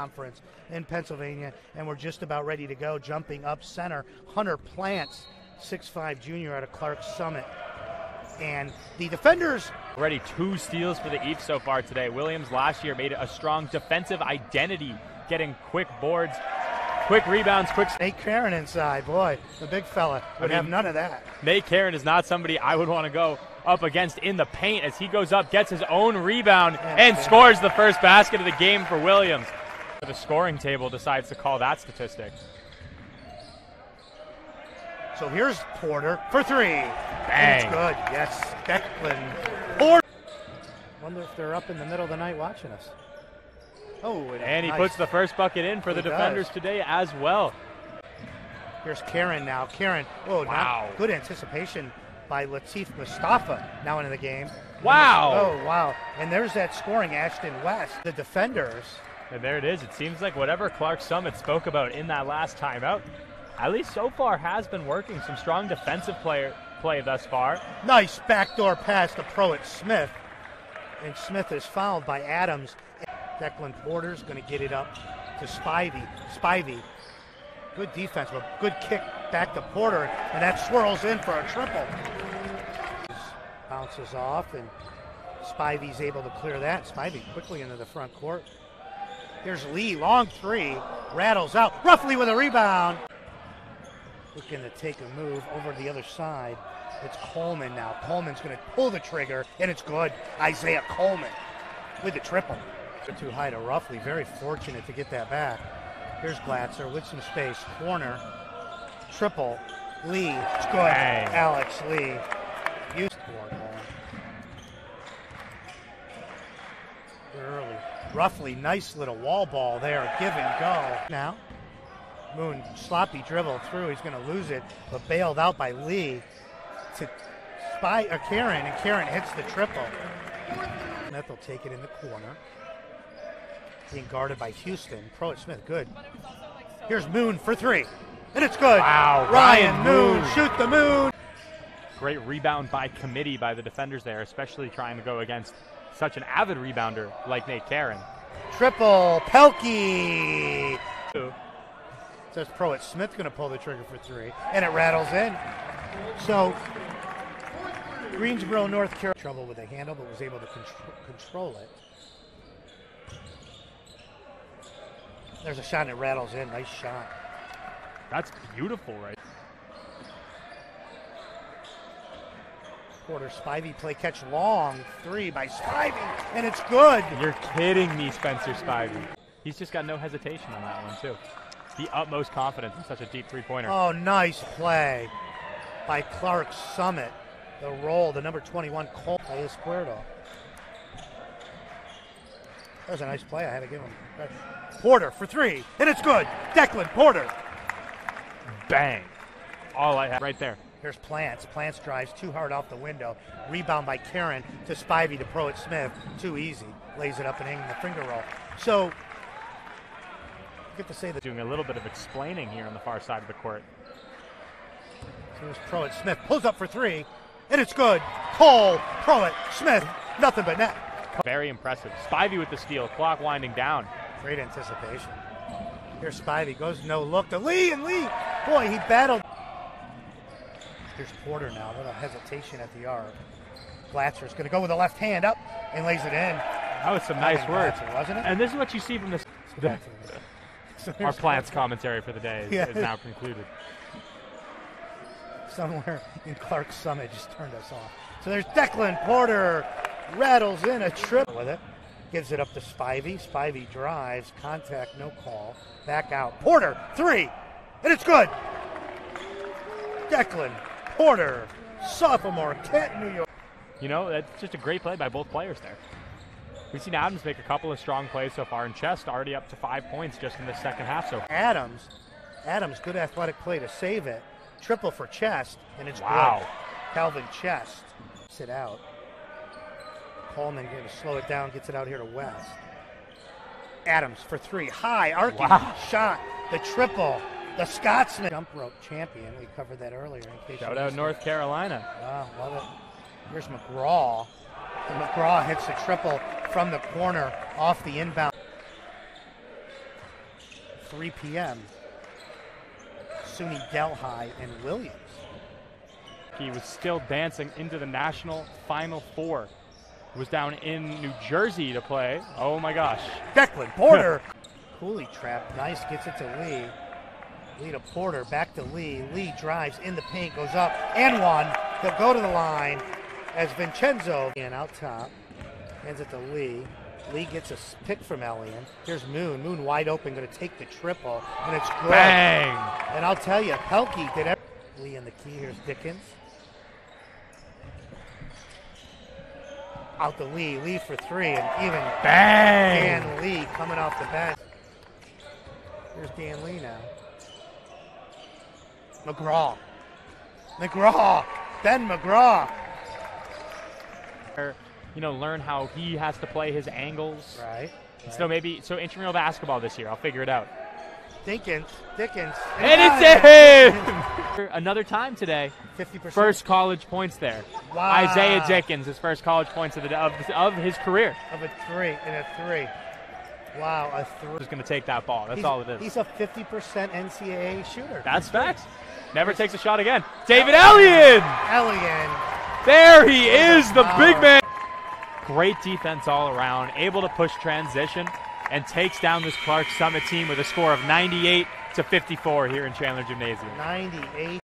conference in Pennsylvania, and we're just about ready to go. Jumping up center, Hunter Plants, 6'5 junior out of Clark Summit. And the defenders Already two steals for the Ephs so far today. Williams last year made a strong defensive identity, getting quick boards, quick rebounds, quick. Nate Karen inside. Boy, the big fella would I have none of that. Nate Karen is not somebody I would want to go up against in the paint as he goes up, gets his own rebound, and Yeah. scores the first basket of the game for Williams. The scoring table decides to call that statistic. So here's Porter for three. Bang. And it's good. Yes, Declan Porter. Wonder if they're up in the middle of the night watching us. Oh, And he nice. puts the first bucket in for the He does. defenders today as well. Here's Karen now. Karen. Oh, Wow. not good anticipation by Latif Mustafa now into the game. Wow. Oh, wow. And there's that scoring, Ashton West. The defenders. And there it is. It seems like whatever Clark Summit spoke about in that last timeout, at least so far, has been working. Some strong defensive player play thus far. Nice backdoor pass to Proet Smith. And Smith is fouled by Adams. Declan Porter's going to get it up to Spivey. Spivey. Good defense, but good kick back to Porter. And that swirls in for a triple. Bounces off, and Spivey's able to clear that. Spivey quickly into the front court. Here's Lee, long three, rattles out, roughly with a rebound. Looking to take a move over to the other side. It's Coleman now. Coleman's going to pull the trigger, and it's good. Isaiah Coleman with the triple. Too high to roughly. Very fortunate to get that back. Here's Glatzer with some space. Corner. Triple. Lee. It's good. Bang. Alex Lee. Used for it, Early. Roughly. Nice little wall ball there. Give and go. Now. Moon sloppy dribble through. He's going to lose it, but bailed out by Lee to spy a Karen, and Karen hits the triple. Smith will take it in the corner. Being guarded by Houston. Proet Smith, good. Here's Moon for three, and it's good. Wow, Ryan, Ryan Moon, Moon. shoot the Moon. Great rebound by committee by the defenders there, especially trying to go against such an avid rebounder like Nate Karen. Triple, Pelkey. Says Proet Smith going to pull the trigger for three, and it rattles in. So Greensboro, North Carolina, trouble with the handle, but was able to contr- control it. There's a shot and it rattles in. Nice shot. That's beautiful, right? Porter Spivey play catch long three by Spivey, and it's good. You're kidding me, Spencer Spivey. He's just got no hesitation on that one, too. The utmost confidence in such a deep three pointer. Oh, nice play by Clark Summit. The roll, the number 21 Cole by Escuerdo. That was a nice play. I had to give him. Porter for three, and it's good. Declan Porter. Bang. All I have right there. Here's Plants. Plants drives too hard off the window. Rebound by Karen to Spivey to Proet Smith. Too easy. Lays it up and in the finger roll. So, you get to say that Doing a little bit of explaining here on the far side of the court. Here's Proet Smith. Pulls up for three, and it's good. Cole, Proet, Smith, nothing but net. Very impressive. Spivey with the steal. Clock winding down. Great anticipation. Here's Spivey. Goes no look to Lee, and Lee, boy, he battled. Here's Porter now. A little hesitation at the arc. Glatzer's going to go with the left hand up and lays it in. That was some nice work. Glatzer, wasn't it? And this is what you see from this. Let's go back to the- So Our plants commentary for the day is, Yeah. is now concluded. somewhere in Clark Summit just turned us off. So there's Declan Porter, rattles in a trip with it, gives it up to Spivey. Spivey drives, contact, no call, back out. Porter, three, and it's good. Declan Porter, sophomore, Kent, New York. You know, that's just a great play by both players there. We've seen Adams make a couple of strong plays so far, and Chest already up to five points just in the second half. So Adams, Adams, good athletic play to save it. Triple for Chest, and it's Wow. good. Calvin Chest, sit out. Coleman going to slow it down, gets it out here to West. Adams for three, high, arcing Wow. shot, the triple, the Scotsman jump rope champion. We covered that earlier. In case shout out North Carolina. Wow, love it. Here's McGraw. And McGraw hits the triple from the corner off the inbound. 3 p.m. SUNY Delhi and Williams. He was still dancing into the national final four. He was down in New Jersey to play. Oh my gosh. Declan Porter. Cooley trap. Nice. Gets it to Lee. Lee to Porter. Back to Lee. Lee drives in the paint. Goes up and one. He'll go to the line as Vincenzo. And out top. Hands it to Lee. Lee gets a pick from Elian. Here's Moon. Moon wide open. Going to take the triple. And it's good. Bang! And I'll tell you, Pelkey did everything. Lee in the key. Here's Dickens. Out to Lee. Lee for three. And even Bang! Dan Lee coming off the bench. Here's Dan Lee now. McGraw. McGraw. Ben McGraw. You know, learn how he has to play his angles. Right. So maybe so intramural basketball this year. I'll figure it out. Dickens. Dickens. And got it's in! Another time today. 50%. First college points there. Wow. Isaiah Dickens, his first college points of the of, of his career. Of a three. And a three. Wow. A three. He's going to take that ball? That's He's- all it is. He's a 50% NCAA shooter. That's facts. Never takes a shot again. David Elliott! Elian. There he is, the Wow. big man. Great defense all around, able to push transition, and takes down this Clark Summit team with a score of 98 to 54 here in Chandler Gymnasium. 98.